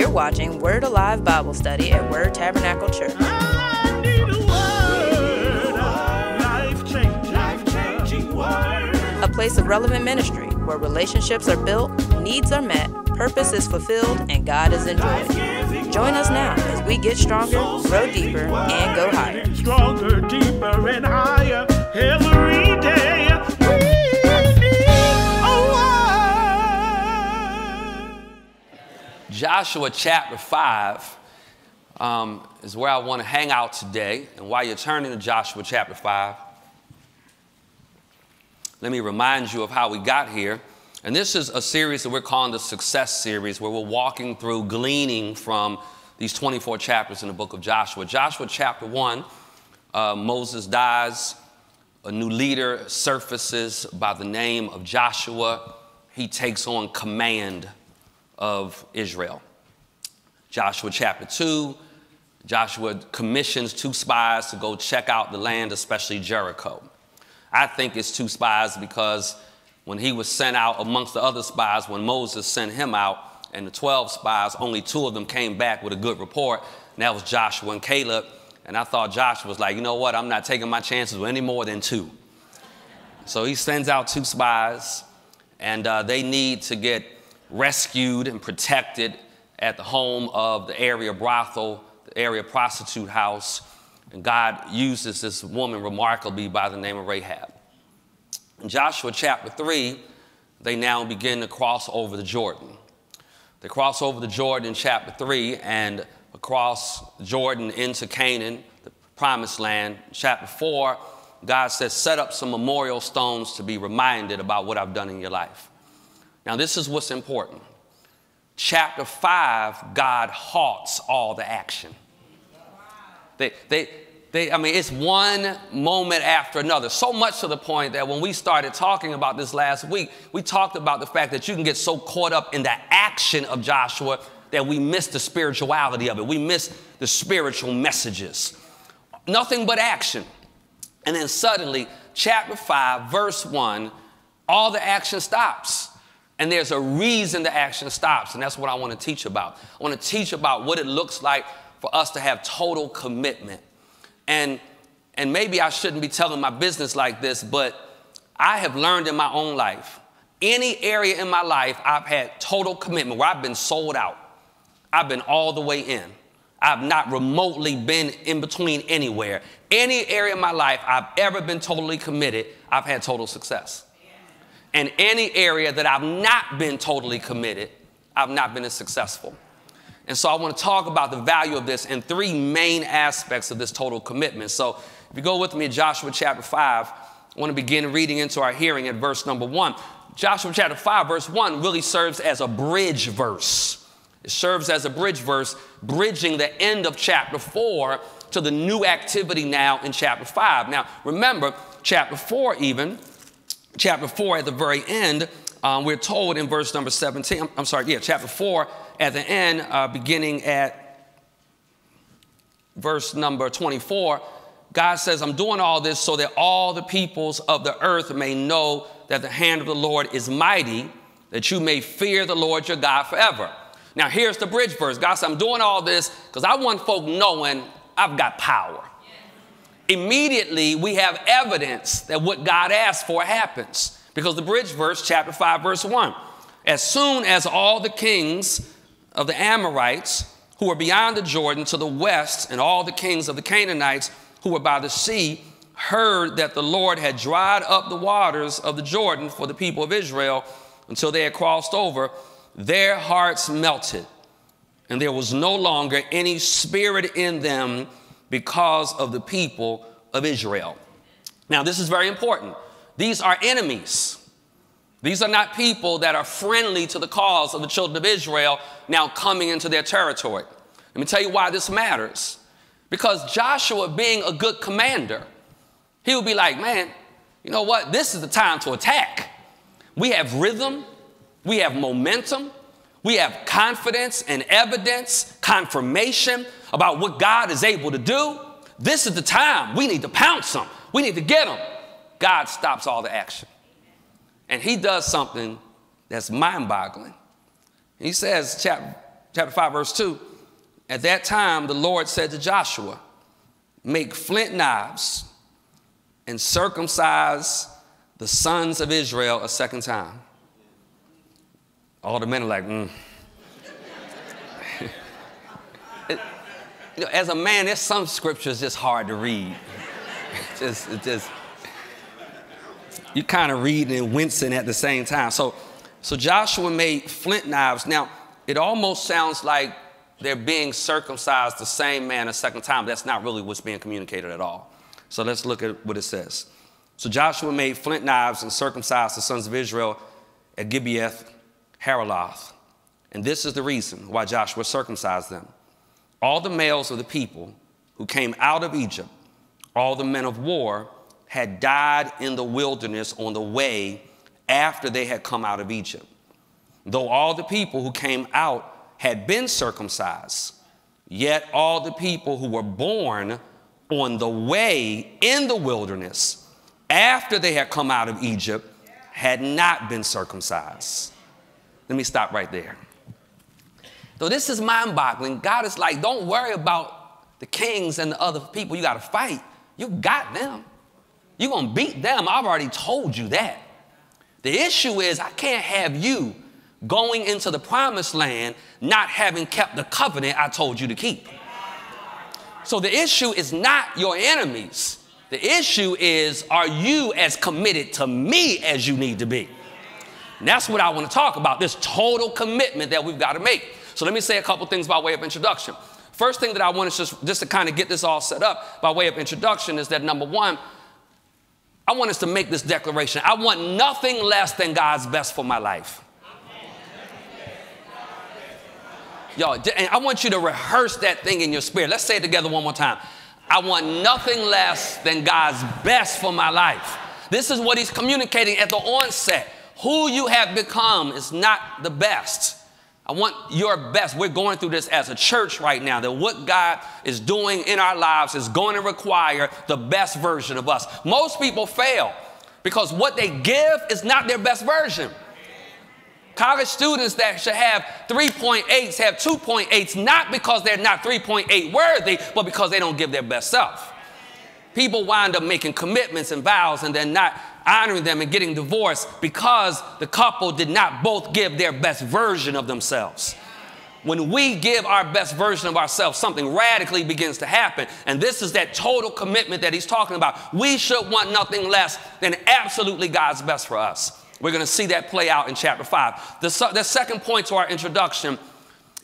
You're watching Word Alive Bible Study at Word Tabernacle Church. A place of relevant ministry where relationships are built, needs are met, purpose is fulfilled, and God is enjoyed. Join us now as we get stronger, grow deeper, and go higher. Stronger, deeper, and higher every Joshua chapter 5 um, is where I want to hang out today. And while you're turning to Joshua chapter 5, let me remind you of how we got here. And this is a series that we're calling the Success Series, where we're walking through gleaning from these 24 chapters in the book of Joshua. Joshua chapter 1, uh, Moses dies, a new leader surfaces by the name of Joshua. He takes on command of Israel. Joshua chapter 2, Joshua commissions two spies to go check out the land, especially Jericho. I think it's two spies because when he was sent out amongst the other spies, when Moses sent him out, and the 12 spies, only two of them came back with a good report, and that was Joshua and Caleb. And I thought Joshua was like, you know what, I'm not taking my chances with any more than two. So he sends out two spies, and uh, they need to get rescued and protected at the home of the area brothel, the area prostitute house. And God uses this woman remarkably by the name of Rahab. In Joshua chapter 3, they now begin to cross over the Jordan. They cross over the Jordan in chapter 3 and across Jordan into Canaan, the promised land. Chapter 4, God says, Set up some memorial stones to be reminded about what I've done in your life. Now, this is what's important. Chapter 5, God halts all the action. They, they, they, I mean, it's one moment after another. So much to the point that when we started talking about this last week, we talked about the fact that you can get so caught up in the action of Joshua that we miss the spirituality of it. We miss the spiritual messages. Nothing but action. And then suddenly, chapter 5, verse 1, all the action stops. And there's a reason the action stops. And that's what I want to teach about. I want to teach about what it looks like for us to have total commitment. And, and maybe I shouldn't be telling my business like this, but I have learned in my own life, any area in my life, I've had total commitment where I've been sold out. I've been all the way in. I've not remotely been in between anywhere. Any area of my life I've ever been totally committed, I've had total success. And any area that I've not been totally committed, I've not been as successful. And so I want to talk about the value of this and three main aspects of this total commitment. So if you go with me in Joshua chapter 5, I want to begin reading into our hearing at verse number 1. Joshua chapter 5, verse 1 really serves as a bridge verse. It serves as a bridge verse, bridging the end of chapter 4 to the new activity now in chapter 5. Now, remember, chapter 4, even, chapter 4 at the very end, um, we're told in verse number 17, I'm, I'm, sorry, yeah, chapter 4 at the end, uh, beginning at verse number 24, God says, I'm doing all this so that all the peoples of the earth may know that the hand of the Lord is mighty, that you may fear the Lord your God forever. Now, here's the bridge verse. God says, I'm doing all this because I want folk knowing I've got power. Immediately, we have evidence that what God asked for happens. Because the bridge verse, chapter 5, verse 1. As soon as all the kings of the Amorites who were beyond the Jordan to the west, and all the kings of the Canaanites who were by the sea, heard that the Lord had dried up the waters of the Jordan for the people of Israel until they had crossed over, their hearts melted, and there was no longer any spirit in them because of the people of Israel. Now, this is very important. These are enemies. These are not people that are friendly to the cause of the children of Israel now coming into their territory. Let me tell you why this matters. Because Joshua, being a good commander, he would be like, man, you know what? This is the time to attack. We have rhythm, we have momentum, we have confidence and evidence, confirmation about what God is able to do. This is the time. We need to pounce them, we need to get them. God stops all the action. And he does something that's mind boggling. He says, chapter chapter 5, verse 2. At that time, the Lord said to Joshua, Make flint knives and circumcise the sons of Israel a second time. All the men are like, mm. As a man, there's some scriptures just hard to read. just, it just, you kind of reading and wincing at the same time. So, so Joshua made flint knives. Now, it almost sounds like they're being circumcised the same man a second time. That's not really what's being communicated at all. So let's look at what it says. So Joshua made flint knives and circumcised the sons of Israel at Gibeath Haaraloth. And this is the reason why Joshua circumcised them. All the males of the people who came out of Egypt, all the men of war, had died in the wilderness on the way after they had come out of Egypt. Though all the people who came out had been circumcised, yet all the people who were born on the way in the wilderness after they had come out of Egypt had not been circumcised. Let me stop right there. Though this is mind boggling, God is like, don't worry about the kings and the other people you got to fight. You got them. You're going to beat them. I've already told you that. The issue is, I can't have you going into the promised land not having kept the covenant I told you to keep. So the issue is not your enemies. The issue is, are you as committed to me as you need to be? And that's what I want to talk about this total commitment that we've got to make. So let me say a couple things by way of introduction. First thing that I want to just, just to kind of get this all set up by way of introduction is that number one, I want us to make this declaration. I want nothing less than God's best for my life. Y'all, and I want you to rehearse that thing in your spirit. Let's say it together one more time. I want nothing less than God's best for my life. This is what he's communicating at the onset. Who you have become is not the best. I want your best. We're going through this as a church right now, that what God is doing in our lives is going to require the best version of us. Most people fail because what they give is not their best version. College students that should have 3.8s have 2.8s, not because they're not 3.8 worthy, but because they don't give their best self. People wind up making commitments and vows and then not honoring them and getting divorced because the couple did not both give their best version of themselves. When we give our best version of ourselves, something radically begins to happen. And this is that total commitment that he's talking about. We should want nothing less than absolutely God's best for us. We're going to see that play out in chapter 5. The, the second point to our introduction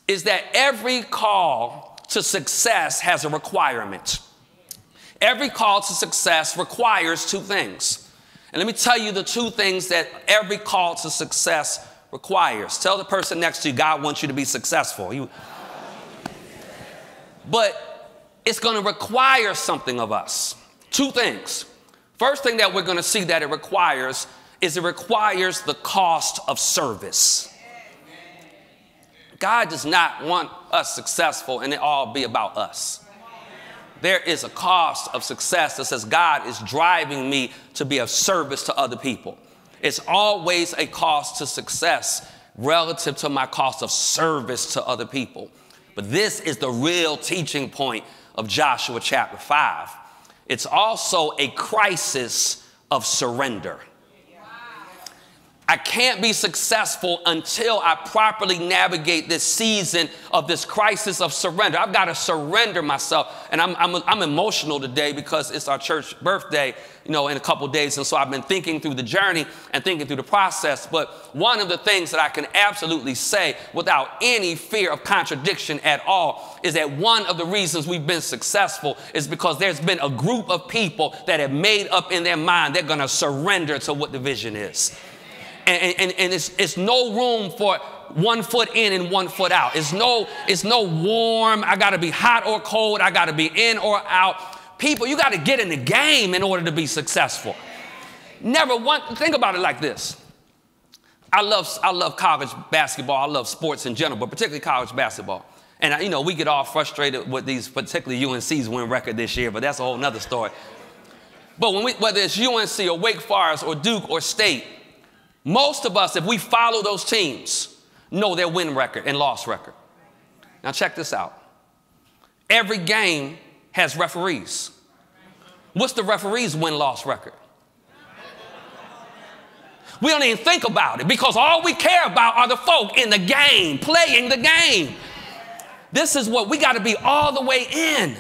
is that every call to success has a requirement. Every call to success requires two things. And let me tell you the two things that every call to success requires. Tell the person next to you, God wants you to be successful. You, but it's going to require something of us. Two things. First thing that we're going to see that it requires is it requires the cost of service. God does not want us successful and it all be about us there is a cost of success that says God is driving me to be of service to other people. It's always a cost to success relative to my cost of service to other people. But this is the real teaching point of Joshua chapter 5. It's also a crisis of surrender. I can't be successful until I properly navigate this season of this crisis of surrender. I've got to surrender myself. And I'm, I'm, I'm emotional today because it's our church birthday, you know, in a couple days. And so I've been thinking through the journey and thinking through the process. But one of the things that I can absolutely say without any fear of contradiction at all is that one of the reasons we've been successful is because there's been a group of people that have made up in their mind they're going to surrender to what the vision is and, and, and it's, it's no room for one foot in and one foot out. It's no, it's no warm, I gotta be hot or cold, I gotta be in or out. People, you gotta get in the game in order to be successful. Never one, think about it like this. I love, I love college basketball, I love sports in general, but particularly college basketball. And you know, we get all frustrated with these, particularly UNC's win record this year, but that's a whole nother story. But when we, whether it's UNC or Wake Forest or Duke or State, most of us, if we follow those teams, know their win record and loss record. Now, check this out. Every game has referees. What's the referee's win loss record? We don't even think about it because all we care about are the folk in the game, playing the game. This is what we got to be all the way in.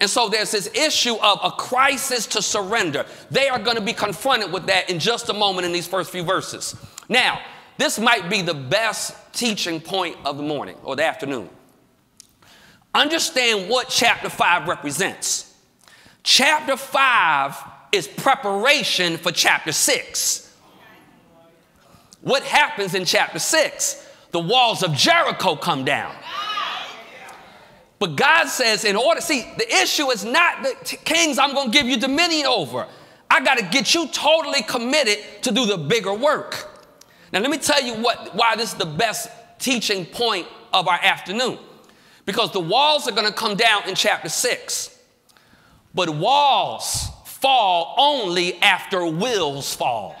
And so there's this issue of a crisis to surrender. They are going to be confronted with that in just a moment in these first few verses. Now, this might be the best teaching point of the morning or the afternoon. Understand what chapter 5 represents. Chapter 5 is preparation for chapter 6. What happens in chapter 6? The walls of Jericho come down. But God says, in order, see, the issue is not the kings I'm going to give you dominion over. I got to get you totally committed to do the bigger work. Now, let me tell you what, why this is the best teaching point of our afternoon. Because the walls are going to come down in chapter 6. But walls fall only after wills fall.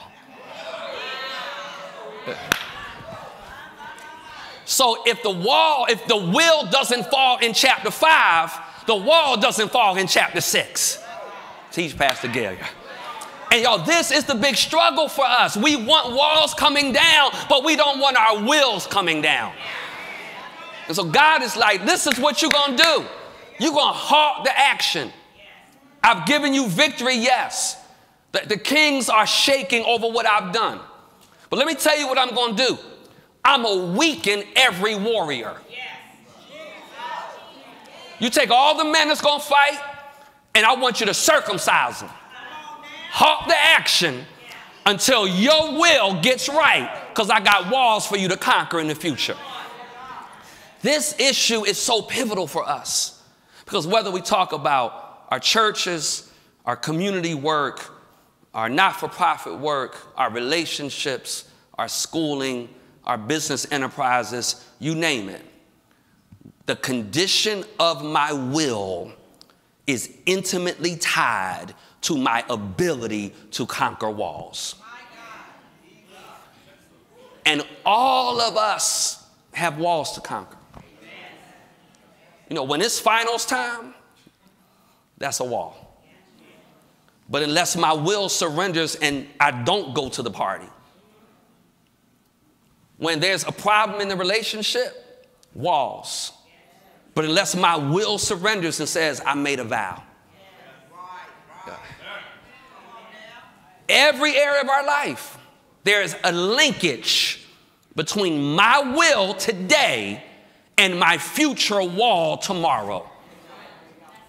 So if the wall, if the will doesn't fall in chapter 5, the wall doesn't fall in chapter 6. Teach Pastor Gary. And y'all, this is the big struggle for us. We want walls coming down, but we don't want our wills coming down. And so God is like, this is what you're going to do. You're going to halt the action. I've given you victory, yes. The, the kings are shaking over what I've done. But let me tell you what I'm going to do. I'm going to weaken every warrior. You take all the men that's going to fight, and I want you to circumcise them. Halt the action until your will gets right, because I got walls for you to conquer in the future. This issue is so pivotal for us because whether we talk about our churches, our community work, our not for profit work, our relationships, our schooling, our business enterprises, you name it. The condition of my will is intimately tied to my ability to conquer walls. And all of us have walls to conquer. You know, when it's finals time, that's a wall. But unless my will surrenders and I don't go to the party, when there's a problem in the relationship, walls. But unless my will surrenders and says, I made a vow. Every area of our life, there is a linkage between my will today and my future wall tomorrow.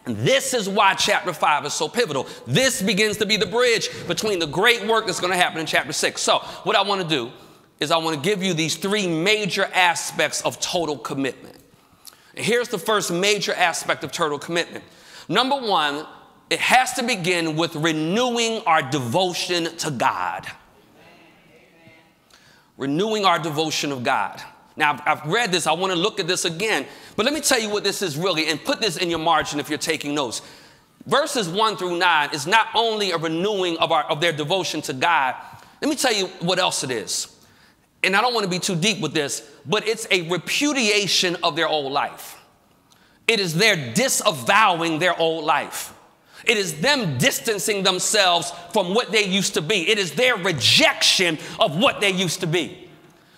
And this is why chapter 5 is so pivotal. This begins to be the bridge between the great work that's going to happen in chapter 6. So, what I want to do is I want to give you these three major aspects of total commitment. And here's the first major aspect of total commitment. Number one, it has to begin with renewing our devotion to God. Renewing our devotion of God. Now, I've read this, I want to look at this again, but let me tell you what this is really, and put this in your margin if you're taking notes. Verses 1 through 9 is not only a renewing of, our, of their devotion to God, let me tell you what else it is and I don't want to be too deep with this, but it's a repudiation of their old life. It is their disavowing their old life. It is them distancing themselves from what they used to be. It is their rejection of what they used to be.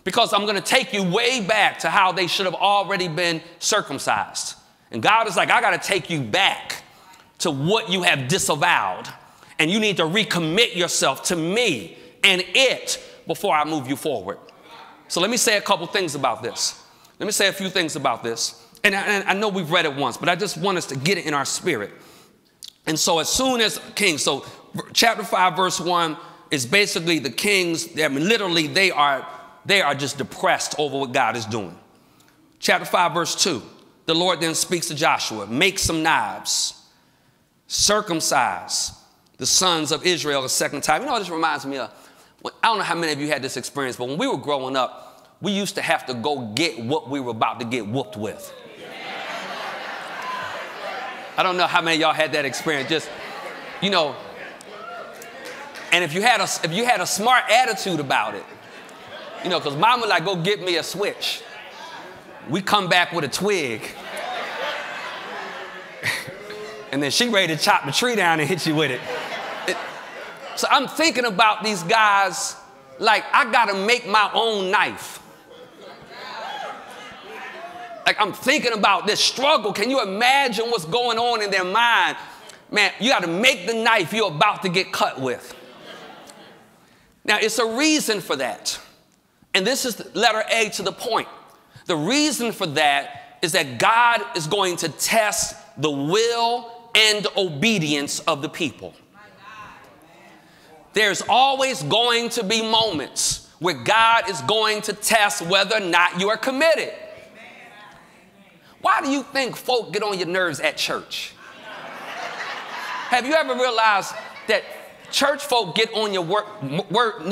Because I'm going to take you way back to how they should have already been circumcised. And God is like, I got to take you back to what you have disavowed. And you need to recommit yourself to me and it before I move you forward. So let me say a couple things about this. Let me say a few things about this. And I, and I know we've read it once, but I just want us to get it in our spirit. And so as soon as kings, so chapter 5, verse 1 is basically the kings, I mean, literally they are, they are just depressed over what God is doing. Chapter 5, verse 2, the Lord then speaks to Joshua, make some knives, circumcise the sons of Israel a second time. You know this reminds me of? I don't know how many of you had this experience, but when we were growing up, we used to have to go get what we were about to get whooped with. I don't know how many y'all had that experience. Just, you know, and if you had a if you had a smart attitude about it, you know, because mom would like go get me a switch. we come back with a twig. and then she ready to chop the tree down and hit you with it. it. So I'm thinking about these guys like I gotta make my own knife. Like I'm thinking about this struggle. Can you imagine what's going on in their mind? Man, you gotta make the knife you're about to get cut with. Now, it's a reason for that. And this is letter A to the point. The reason for that is that God is going to test the will and obedience of the people. There's always going to be moments where God is going to test whether or not you are committed. Why do you think folk get on your nerves at church? Have you ever realized that church folk get on your,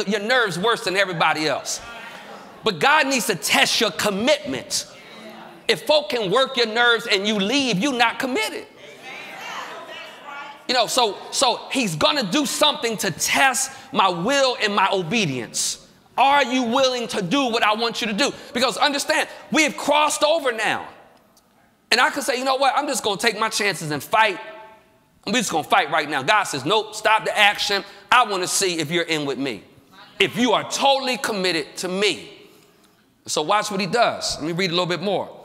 your nerves worse than everybody else? But God needs to test your commitment. If folk can work your nerves and you leave, you're not committed. You know, so so he's gonna do something to test my will and my obedience. Are you willing to do what I want you to do? Because understand, we have crossed over now. And I could say, you know what? I'm just gonna take my chances and fight. I'm just gonna fight right now. God says, nope, stop the action. I wanna see if you're in with me. If you are totally committed to me. So watch what he does. Let me read a little bit more.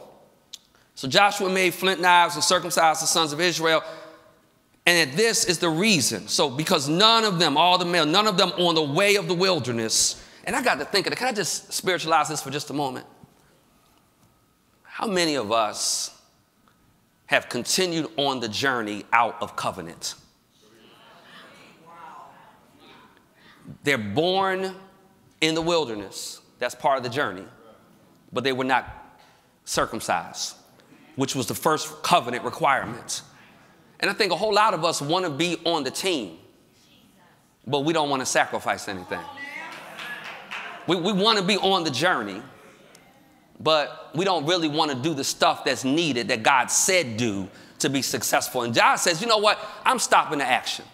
So Joshua made flint knives and circumcised the sons of Israel. And that this is the reason. So, because none of them, all the male, none of them on the way of the wilderness. And I got to think of it. Can I just spiritualize this for just a moment? How many of us have continued on the journey out of covenant? They're born in the wilderness. That's part of the journey. But they were not circumcised, which was the first covenant requirement. And I think a whole lot of us want to be on the team, but we don't want to sacrifice anything. We, we want to be on the journey, but we don't really want to do the stuff that's needed that God said do to be successful. And God says, you know what? I'm stopping the action.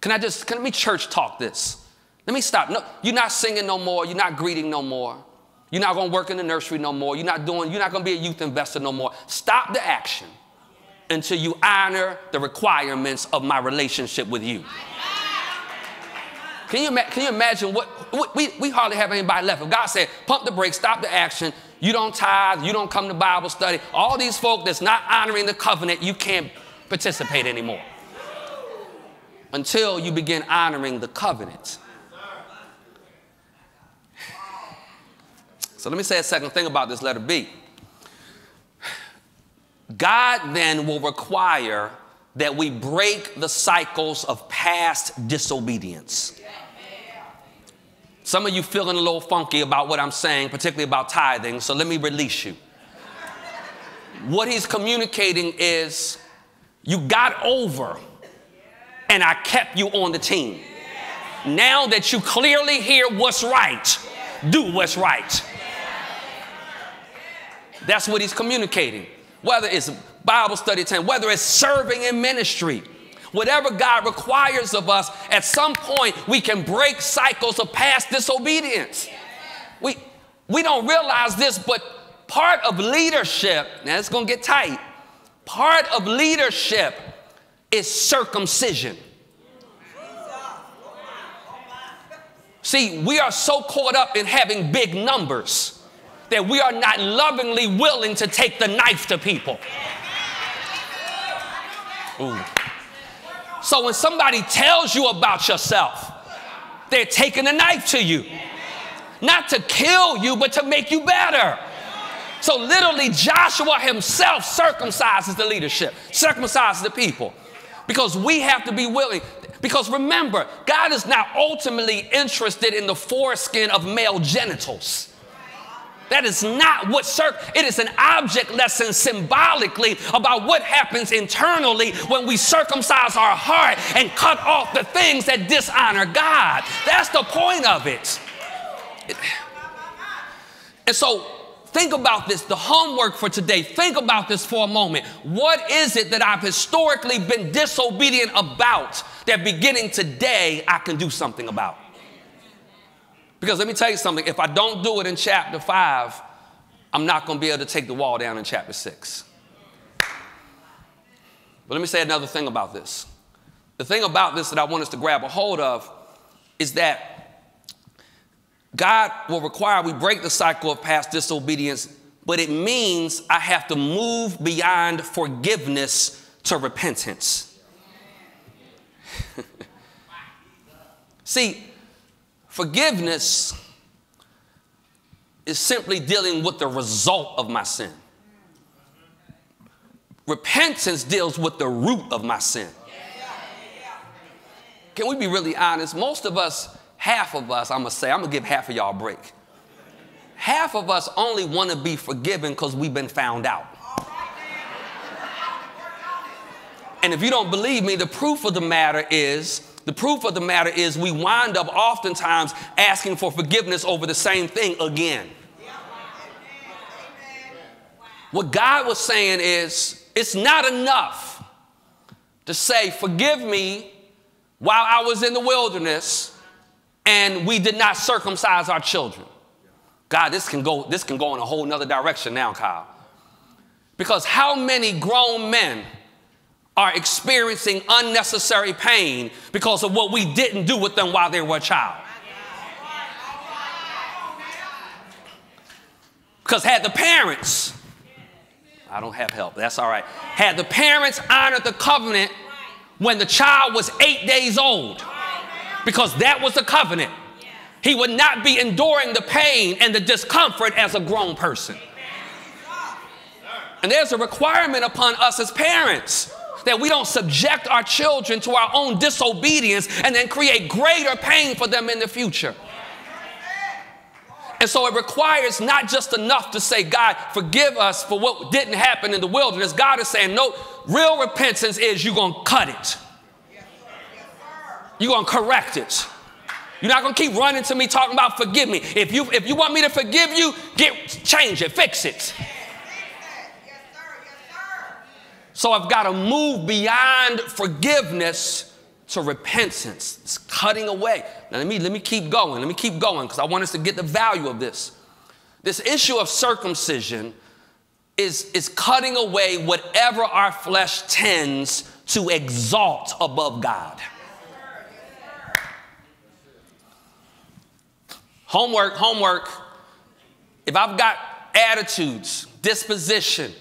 Can I just, can we church talk this? Let me stop. No, you're not singing no more. You're not greeting no more. You're not going to work in the nursery no more. You're not doing, you're not going to be a youth investor no more. Stop the action until you honor the requirements of my relationship with you. Can you, can you imagine what, we, we hardly have anybody left. If God said, pump the brakes, stop the action, you don't tithe, you don't come to Bible study, all these folk that's not honoring the covenant, you can't participate anymore. Until you begin honoring the covenant. So let me say a second thing about this letter B. God then will require that we break the cycles of past disobedience. Some of you feeling a little funky about what I'm saying, particularly about tithing, so let me release you. What he's communicating is you got over and I kept you on the team. Now that you clearly hear what's right, do what's right. That's what he's communicating whether it's Bible study time, whether it's serving in ministry, whatever God requires of us, at some point we can break cycles of past disobedience. We, we don't realize this, but part of leadership, now it's gonna get tight, part of leadership is circumcision. See, we are so caught up in having big numbers that we are not lovingly willing to take the knife to people. Ooh. So when somebody tells you about yourself, they're taking a knife to you. Not to kill you, but to make you better. So literally, Joshua himself circumcises the leadership, circumcises the people. Because we have to be willing. Because remember, God is not ultimately interested in the foreskin of male genitals. That is not what circ. It is an object lesson symbolically about what happens internally when we circumcise our heart and cut off the things that dishonor God. That's the point of it. And so think about this, the homework for today. Think about this for a moment. What is it that I've historically been disobedient about that beginning today I can do something about? Because let me tell you something if I don't do it in chapter five, I'm not going to be able to take the wall down in chapter 6. But let me say another thing about this. The thing about this that I want us to grab a hold of is that God will require we break the cycle of past disobedience, but it means I have to move beyond forgiveness to repentance. See, forgiveness is simply dealing with the result of my sin. Repentance deals with the root of my sin. Can we be really honest? Most of us, half of us, I'm gonna say, I'm gonna give half of y'all a break. Half of us only wanna be forgiven because we've been found out. And if you don't believe me, the proof of the matter is the proof of the matter is we wind up oftentimes asking for forgiveness over the same thing again. What God was saying is, it's not enough to say, Forgive me while I was in the wilderness and we did not circumcise our children. God, this can go, this can go in a whole nother direction now, Kyle. Because how many grown men are experiencing unnecessary pain because of what we didn't do with them while they were a child? Because had the parents I don't have help. That's all right. Had the parents honored the covenant when the child was eight days old, because that was the covenant, he would not be enduring the pain and the discomfort as a grown person. And there's a requirement upon us as parents that we don't subject our children to our own disobedience and then create greater pain for them in the future. And so it requires not just enough to say, God, forgive us for what didn't happen in the wilderness. God is saying, no, real repentance is you're going to cut it. You're going to correct it. You're not going to keep running to me talking about forgive me. If you, if you want me to forgive you, get change it, fix it. So I've got to move beyond forgiveness to repentance. It's cutting away. Now let me let me keep going. Let me keep going because I want us to get the value of this. This issue of circumcision is, is cutting away whatever our flesh tends to exalt above God. Homework, homework. If I've got attitudes, disposition,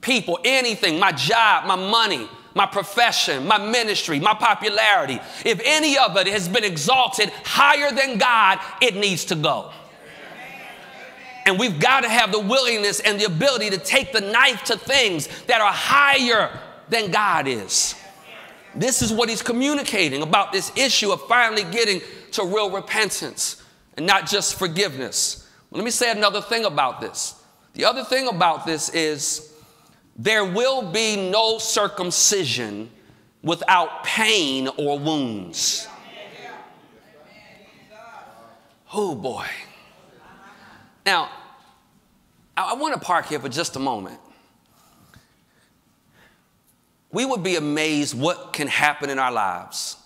people, anything, my job, my money, my profession, my ministry, my popularity, if any of it has been exalted higher than God, it needs to go. And we've got to have the willingness and the ability to take the knife to things that are higher than God is. This is what he's communicating about this issue of finally getting to real repentance and not just forgiveness. Let me say another thing about this. The other thing about this is there will be no circumcision without pain or wounds. Oh boy. Now, I want to park here for just a moment. We would be amazed what can happen in our lives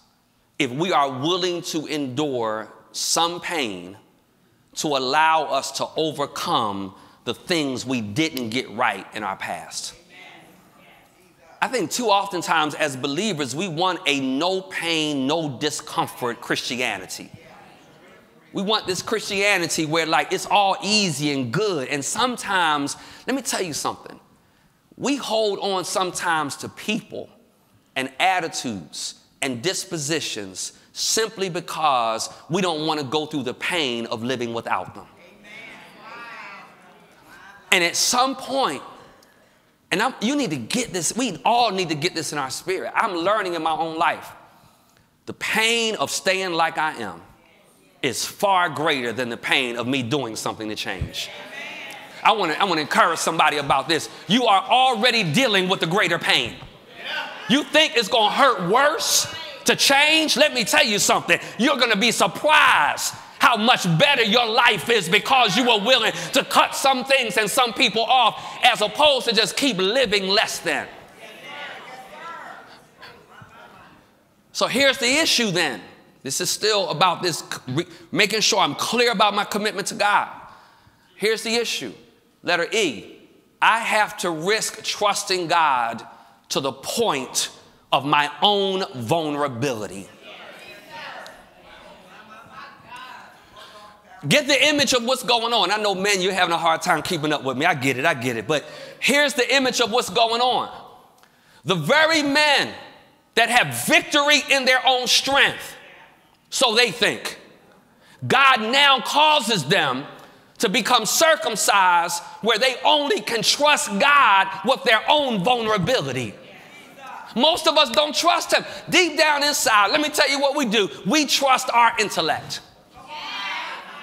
if we are willing to endure some pain to allow us to overcome the things we didn't get right in our past. I think too oftentimes as believers, we want a no pain, no discomfort Christianity. We want this Christianity where, like, it's all easy and good. And sometimes, let me tell you something. We hold on sometimes to people and attitudes and dispositions simply because we don't want to go through the pain of living without them. And at some point, and I'm, you need to get this, we all need to get this in our spirit. I'm learning in my own life. The pain of staying like I am is far greater than the pain of me doing something to change. I want to I want to encourage somebody about this. You are already dealing with the greater pain. You think it's going to hurt worse to change? Let me tell you something. You're going to be surprised how much better your life is because you were willing to cut some things and some people off as opposed to just keep living less than. So here's the issue then. This is still about this making sure I'm clear about my commitment to God. Here's the issue. Letter E, I have to risk trusting God to the point of my own vulnerability. Get the image of what's going on. I know, men, you're having a hard time keeping up with me. I get it, I get it. But here's the image of what's going on. The very men that have victory in their own strength, so they think, God now causes them to become circumcised where they only can trust God with their own vulnerability. Most of us don't trust Him. Deep down inside, let me tell you what we do we trust our intellect.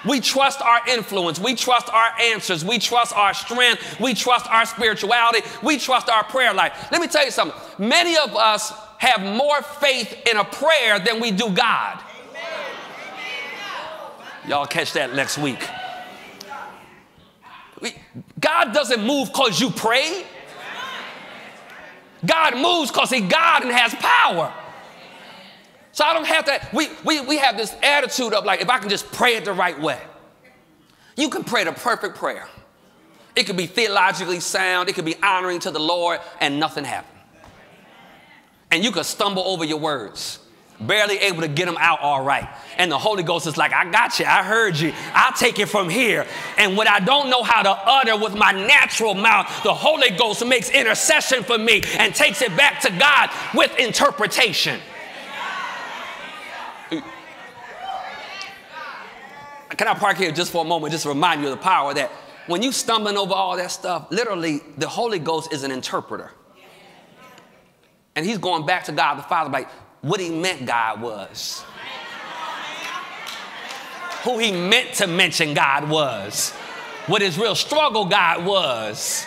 We trust our influence. We trust our answers. We trust our strength. We trust our spirituality. We trust our prayer life. Let me tell you something. Many of us have more faith in a prayer than we do God. Y'all catch that next week. We, God doesn't move because you pray. God moves because He God and has power. So I don't have to, we, we, we have this attitude of like, if I can just pray it the right way. You can pray the perfect prayer. It could be theologically sound, it could be honoring to the Lord, and nothing happened. And you could stumble over your words, barely able to get them out all right. And the Holy Ghost is like, I got you, I heard you, I'll take it from here. And what I don't know how to utter with my natural mouth, the Holy Ghost makes intercession for me and takes it back to God with interpretation. Can I park here just for a moment, just to remind you of the power that when you stumbling over all that stuff, literally the Holy Ghost is an interpreter. And he's going back to God the Father, like what he meant God was. Who he meant to mention God was. What his real struggle God was.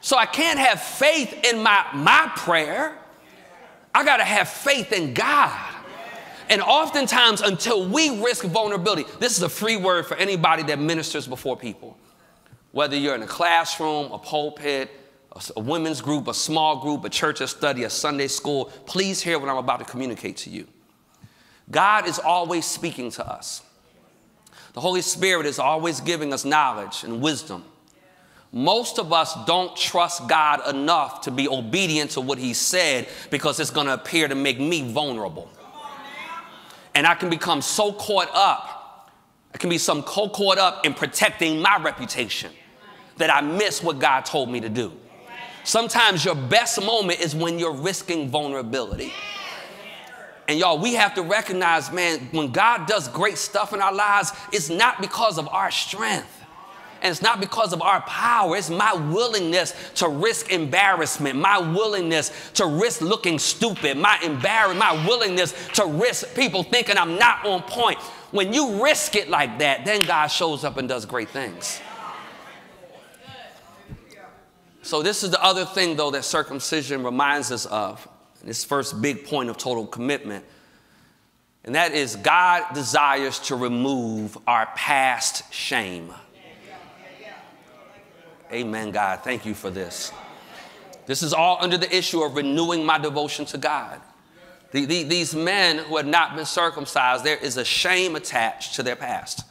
So I can't have faith in my, my prayer. I got to have faith in God. And oftentimes, until we risk vulnerability, this is a free word for anybody that ministers before people. Whether you're in a classroom, a pulpit, a women's group, a small group, a church of study, a Sunday school, please hear what I'm about to communicate to you. God is always speaking to us. The Holy Spirit is always giving us knowledge and wisdom. Most of us don't trust God enough to be obedient to what He said because it's going to appear to make me vulnerable. And I can become so caught up, I can be some so caught up in protecting my reputation that I miss what God told me to do. Sometimes your best moment is when you're risking vulnerability. And y'all, we have to recognize, man, when God does great stuff in our lives, it's not because of our strength. And it's not because of our power, it's my willingness to risk embarrassment, my willingness to risk looking stupid, my embarrassment, my willingness to risk people thinking I'm not on point. When you risk it like that, then God shows up and does great things. So, this is the other thing, though, that circumcision reminds us of. This first big point of total commitment. And that is God desires to remove our past shame. Amen, God. Thank you for this. This is all under the issue of renewing my devotion to God. The, the, these men who had not been circumcised, there is a shame attached to their past.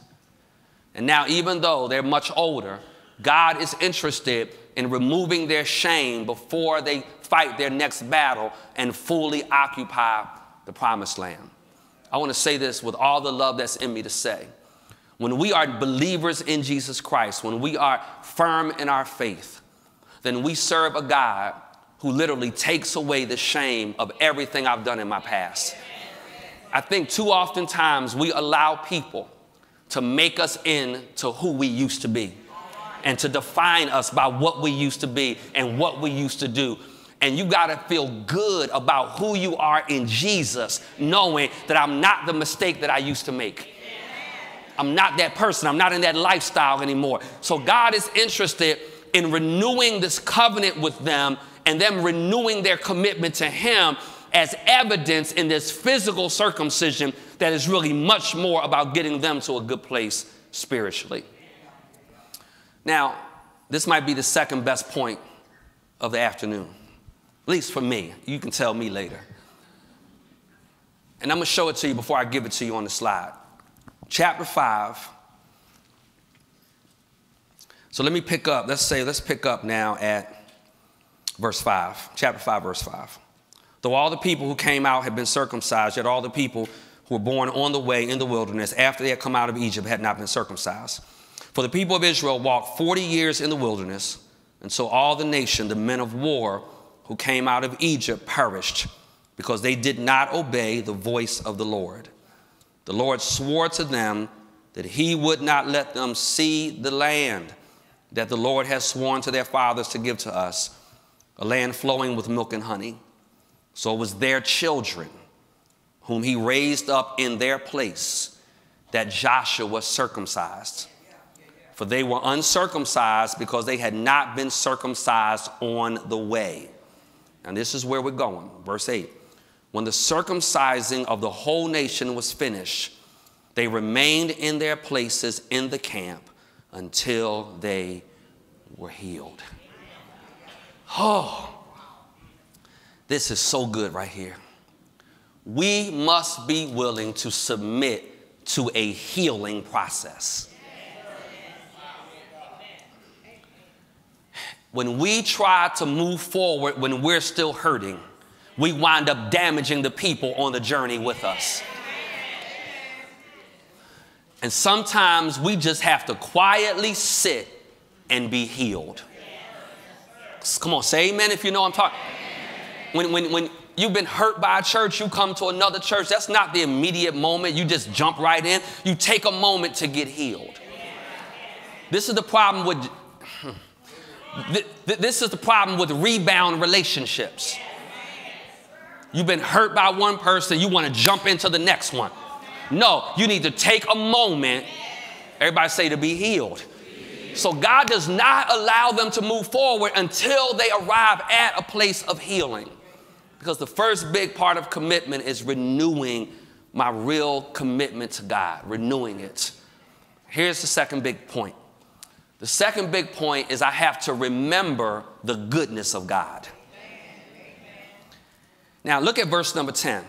And now, even though they're much older, God is interested in removing their shame before they fight their next battle and fully occupy the promised land. I want to say this with all the love that's in me to say. When we are believers in Jesus Christ, when we are firm in our faith, then we serve a God who literally takes away the shame of everything I've done in my past. I think too often times we allow people to make us into who we used to be and to define us by what we used to be and what we used to do. And you got to feel good about who you are in Jesus, knowing that I'm not the mistake that I used to make. I'm not that person. I'm not in that lifestyle anymore. So God is interested in renewing this covenant with them and them renewing their commitment to Him as evidence in this physical circumcision that is really much more about getting them to a good place spiritually. Now, this might be the second best point of the afternoon, at least for me. You can tell me later. And I'm going to show it to you before I give it to you on the slide chapter 5, So let me pick up, let's say, let's pick up now at verse 5, chapter 5, verse 5. Though all the people who came out had been circumcised, yet all the people who were born on the way in the wilderness after they had come out of Egypt had not been circumcised. For the people of Israel walked 40 years in the wilderness, and so all the nation, the men of war who came out of Egypt, perished because they did not obey the voice of the Lord. The Lord swore to them that he would not let them see the land that the Lord has sworn to their fathers to give to us, a land flowing with milk and honey. So it was their children, whom he raised up in their place, that Joshua was circumcised. For they were uncircumcised because they had not been circumcised on the way. And this is where we're going. Verse 8. When the circumcising of the whole nation was finished, they remained in their places in the camp until they were healed. Oh, this is so good right here. We must be willing to submit to a healing process. When we try to move forward when we're still hurting, we wind up damaging the people on the journey with us. And sometimes we just have to quietly sit and be healed. Come on, say amen if you know I'm talking. When, when, when you've been hurt by a church, you come to another church, that's not the immediate moment. You just jump right in. You take a moment to get healed. This is the problem with this is the problem with rebound relationships. You've been hurt by one person, you want to jump into the next one. No, you need to take a moment, everybody say, to be healed. So God does not allow them to move forward until they arrive at a place of healing. Because the first big part of commitment is renewing my real commitment to God, renewing it. Here's the second big point. The second big point is I have to remember the goodness of God. Now, look at verse number 10.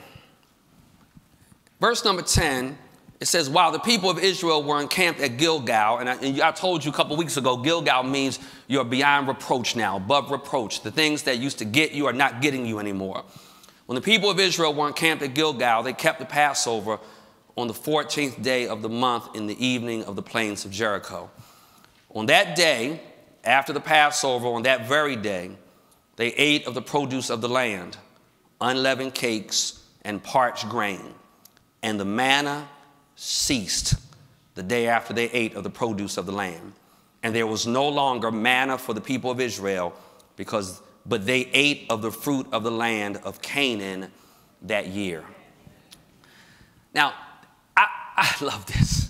Verse number 10, it says, While the people of Israel were encamped at Gilgal, and I, and I told you a couple weeks ago, Gilgal means you're beyond reproach now, above reproach. The things that used to get you are not getting you anymore. When the people of Israel were encamped at Gilgal, they kept the Passover on the 14th day of the month in the evening of the plains of Jericho. On that day, after the Passover, on that very day, they ate of the produce of the land unleavened cakes, and parched grain. And the manna ceased the day after they ate of the produce of the land. And there was no longer manna for the people of Israel, because but they ate of the fruit of the land of Canaan that year. Now, I, I love this.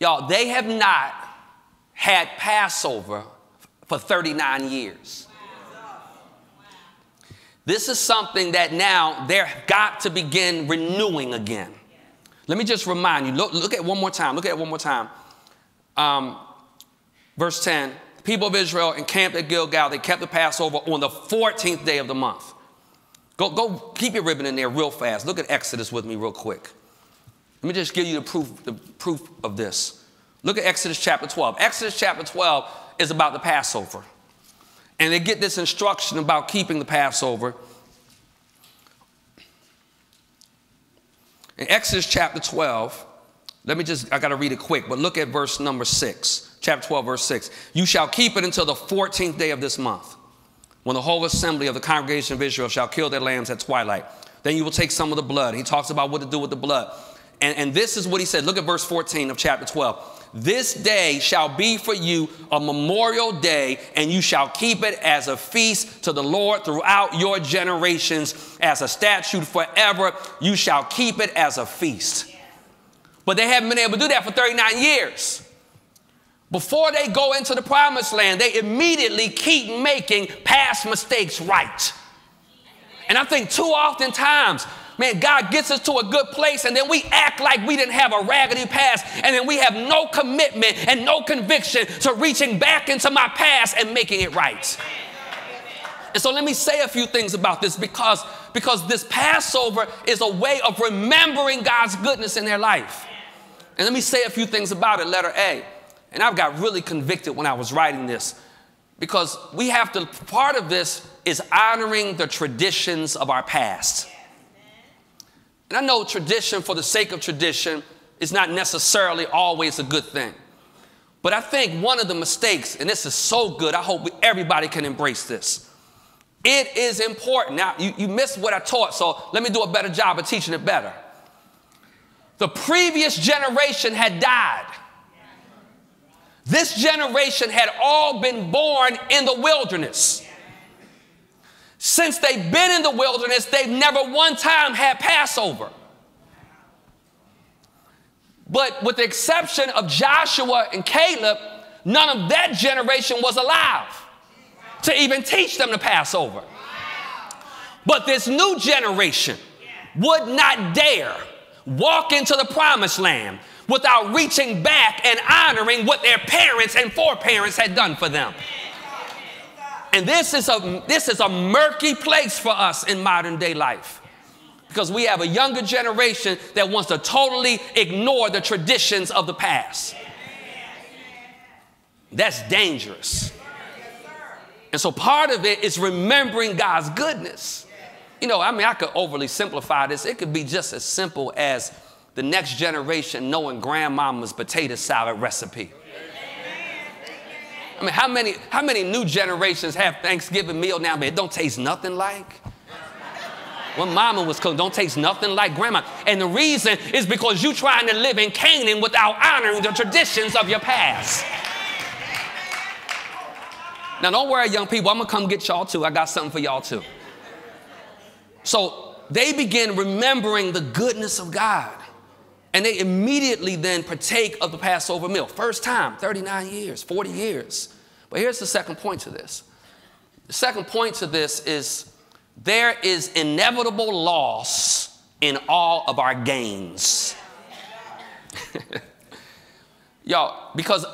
Y'all, they have not had Passover for 39 years. This is something that now they're got to begin renewing again. Let me just remind you, look, look at one more time. Look at it one more time. Um, verse 10 the people of Israel encamped at Gilgal. They kept the Passover on the 14th day of the month. Go, go keep your ribbon in there real fast. Look at Exodus with me real quick. Let me just give you the proof, the proof of this. Look at Exodus chapter 12. Exodus chapter 12 is about the Passover. And they get this instruction about keeping the Passover. In Exodus chapter 12, let me just, I got to read it quick, but look at verse number 6, chapter 12, verse 6. You shall keep it until the 14th day of this month, when the whole assembly of the congregation of Israel shall kill their lambs at twilight. Then you will take some of the blood. He talks about what to do with the blood. And, and this is what he said. Look at verse 14 of chapter 12. This day shall be for you a memorial day, and you shall keep it as a feast to the Lord throughout your generations, as a statute forever. You shall keep it as a feast. But they haven't been able to do that for 39 years. Before they go into the promised land, they immediately keep making past mistakes right. And I think too often times man, God gets us to a good place and then we act like we didn't have a raggedy past and then we have no commitment and no conviction to reaching back into my past and making it right. And so let me say a few things about this because, because this Passover is a way of remembering God's goodness in their life. And let me say a few things about it. Letter A. And I've got really convicted when I was writing this because we have to, part of this is honoring the traditions of our past. And I know tradition for the sake of tradition is not necessarily always a good thing. But I think one of the mistakes, and this is so good, I hope everybody can embrace this. It is important. Now, you, you missed what I taught, so let me do a better job of teaching it better. The previous generation had died. This generation had all been born in the wilderness. Since they've been in the wilderness, they've never one time had Passover. But with the exception of Joshua and Caleb, none of that generation was alive to even teach them the Passover. But this new generation would not dare walk into the promised land without reaching back and honoring what their parents and foreparents had done for them. And this is a this is a murky place for us in modern day life. Because we have a younger generation that wants to totally ignore the traditions of the past. That's dangerous. And so part of it is remembering God's goodness. You know, I mean, I could overly simplify this. It could be just as simple as the next generation knowing grandmama's potato salad recipe. I mean, how many, how many new generations have Thanksgiving meal now, man? It don't taste nothing like when mama was cooking, don't taste nothing like grandma. And the reason is because you trying to live in Canaan without honoring the traditions of your past. Now, don't worry, young people, I'm gonna come get y'all too. I got something for y'all too. So they begin remembering the goodness of God. And they immediately then partake of the Passover meal. First time, 39 years, 40 years. But here's the second point to this. The second point to this is there is inevitable loss in all of our gains. Y'all, because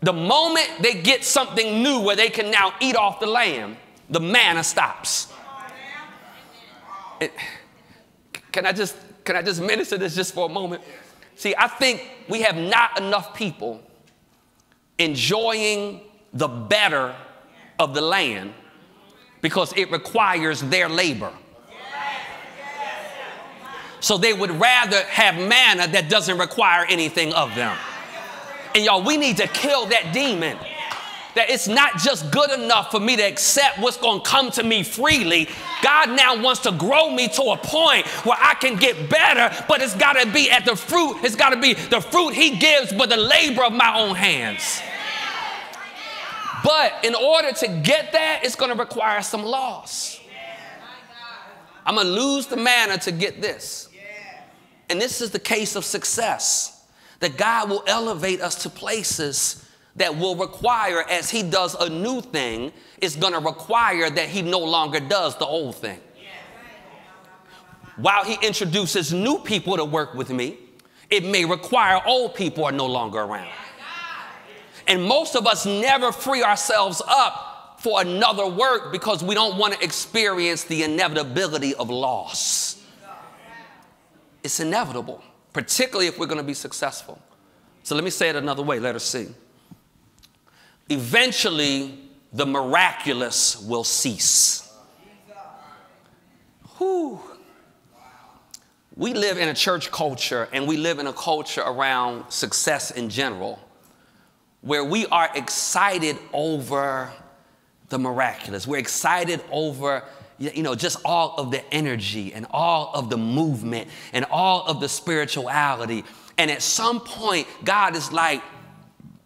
the moment they get something new where they can now eat off the lamb, the manna stops. It, can I just can I just minister this just for a moment? See, I think we have not enough people enjoying the better of the land because it requires their labor. So they would rather have manna that doesn't require anything of them. And y'all, we need to kill that demon that it's not just good enough for me to accept what's going to come to me freely. God now wants to grow me to a point where I can get better, but it's got to be at the fruit. It's got to be the fruit He gives, but the labor of my own hands. But in order to get that, it's going to require some loss. I'm going to lose the manna to get this. And this is the case of success that God will elevate us to places that will require, as he does a new thing, is going to require that he no longer does the old thing. While he introduces new people to work with me, it may require old people are no longer around. And most of us never free ourselves up for another work because we don't want to experience the inevitability of loss. It's inevitable, particularly if we're going to be successful. So let me say it another way. Let us see eventually the miraculous will cease. Whew. We live in a church culture and we live in a culture around success in general where we are excited over the miraculous. We're excited over you know just all of the energy and all of the movement and all of the spirituality. And at some point God is like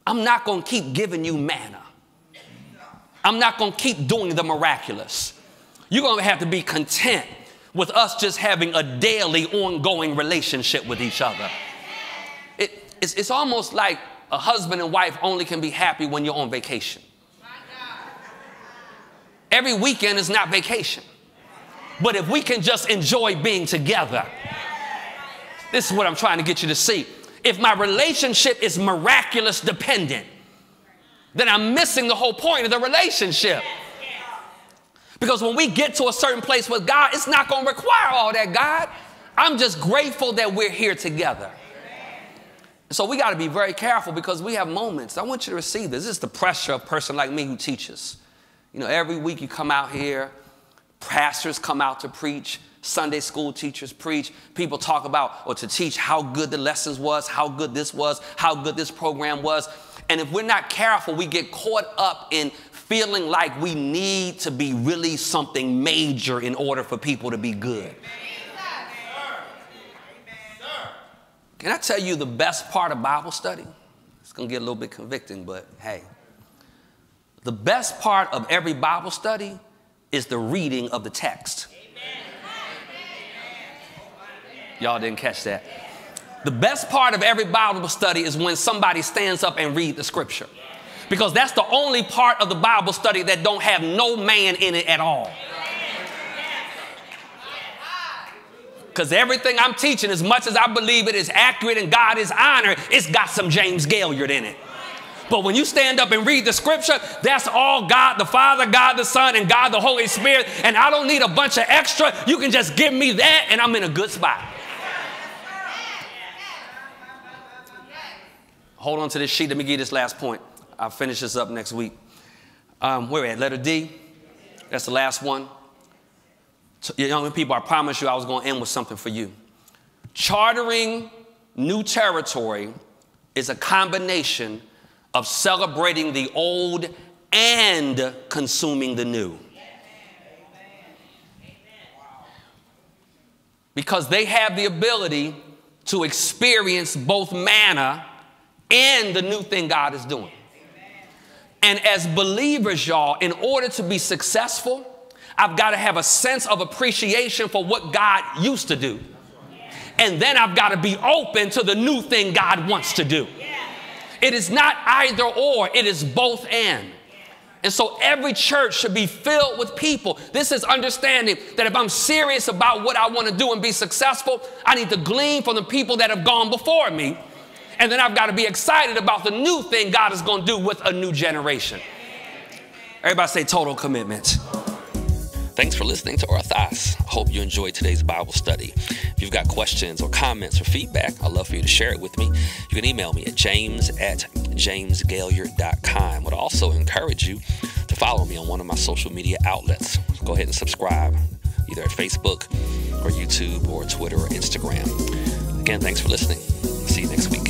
I'm not going to keep giving you manna. I'm not going to keep doing the miraculous. You're going to have to be content with us just having a daily, ongoing relationship with each other. It, it's, it's almost like a husband and wife only can be happy when you're on vacation. Every weekend is not vacation. But if we can just enjoy being together, this is what I'm trying to get you to see if my relationship is miraculous dependent, then I'm missing the whole point of the relationship. Because when we get to a certain place with God, it's not going to require all that, God. I'm just grateful that we're here together. So we got to be very careful because we have moments. I want you to receive this. This is the pressure of a person like me who teaches. You know, every week you come out here, pastors come out to preach, Sunday school teachers preach, people talk about or to teach how good the lessons was, how good this was, how good this program was. And if we're not careful, we get caught up in feeling like we need to be really something major in order for people to be good. Can I tell you the best part of Bible study? It's going to get a little bit convicting, but hey. The best part of every Bible study is the reading of the text. Y'all didn't catch that. The best part of every Bible study is when somebody stands up and read the scripture. Because that's the only part of the Bible study that don't have no man in it at all. Because everything I'm teaching, as much as I believe it is accurate and God is honored, it's got some James Gailliard in it. But when you stand up and read the scripture, that's all God the Father, God the Son, and God the Holy Spirit. And I don't need a bunch of extra. You can just give me that, and I'm in a good spot. Hold on to this sheet. Let me give you this last point. I'll finish this up next week. Um, where at? Letter D. That's the last one young people, I promise you I was going to end with something for you. Chartering new territory is a combination of celebrating the old and consuming the new. Because they have the ability to experience both manna and the new thing God is doing. And as believers, y'all, in order to be successful, I've got to have a sense of appreciation for what God used to do. And then I've got to be open to the new thing God wants to do. It is not either or, it is both and. And so every church should be filled with people. This is understanding that if I'm serious about what I want to do and be successful, I need to glean from the people that have gone before me. And then I've got to be excited about the new thing God is going to do with a new generation. Everybody say total commitment. Thanks for listening to Orthos. I hope you enjoyed today's Bible study. If you've got questions or comments or feedback, I'd love for you to share it with me. You can email me at james at jamesgailliard.com. I'd also encourage you to follow me on one of my social media outlets. Go ahead and subscribe, either at Facebook or YouTube or Twitter or Instagram. Again, thanks for listening. See you next week.